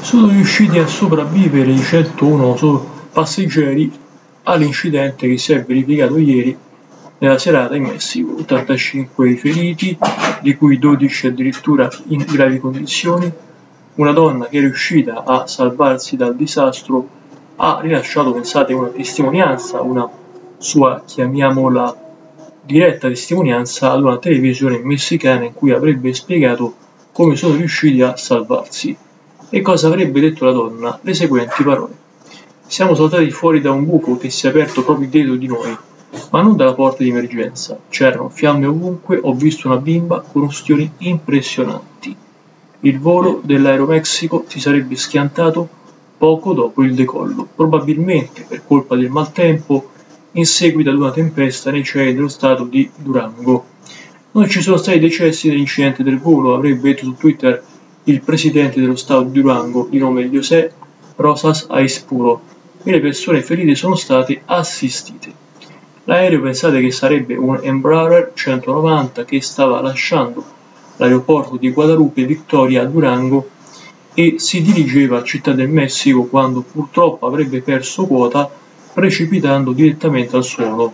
sono riusciti a sopravvivere i 101 passeggeri all'incidente che si è verificato ieri nella serata in Messico. 85 feriti, di cui 12 addirittura in gravi condizioni. Una donna che è riuscita a salvarsi dal disastro ha rilasciato, pensate, una testimonianza, una sua, chiamiamola, diretta testimonianza ad una televisione messicana in cui avrebbe spiegato come sono riusciti a salvarsi. E cosa avrebbe detto la donna? Le seguenti parole. Siamo saltati fuori da un buco che si è aperto proprio dietro di noi, ma non dalla porta di emergenza. C'erano fiamme ovunque, ho visto una bimba con ustioni impressionanti. Il volo dell'Aeromexico si sarebbe schiantato poco dopo il decollo, probabilmente per colpa del maltempo in seguito ad una tempesta nei cieli dello stato di Durango. Non ci sono stati decessi nell'incidente del volo, avrebbe detto su Twitter il presidente dello stato di Durango di nome José Rosas Aispuro e le persone ferite sono state assistite. L'aereo pensate che sarebbe un Embraer 190 che stava lasciando l'aeroporto di Guadalupe Victoria a Durango e si dirigeva a Città del Messico quando purtroppo avrebbe perso quota precipitando direttamente al suolo.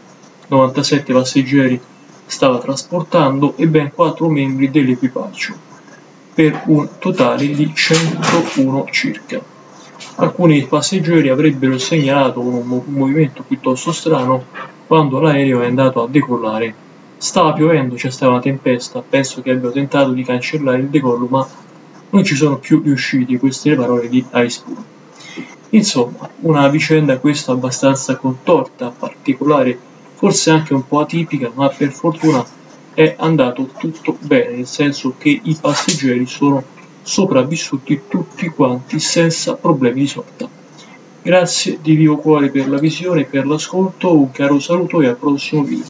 97 passeggeri stava trasportando e ben 4 membri dell'equipaggio per un totale di 101 circa. Alcuni passeggeri avrebbero segnalato un movimento piuttosto strano quando l'aereo è andato a decollare. Stava piovendo, c'è stata una tempesta, penso che abbiano tentato di cancellare il decollo, ma non ci sono più riusciti, queste le parole di Icepool. Insomma, una vicenda questa abbastanza contorta, particolare, forse anche un po' atipica, ma per fortuna è andato tutto bene, nel senso che i passeggeri sono sopravvissuti tutti quanti senza problemi di sorta. Grazie di vivo cuore per la visione e per l'ascolto, un caro saluto e al prossimo video.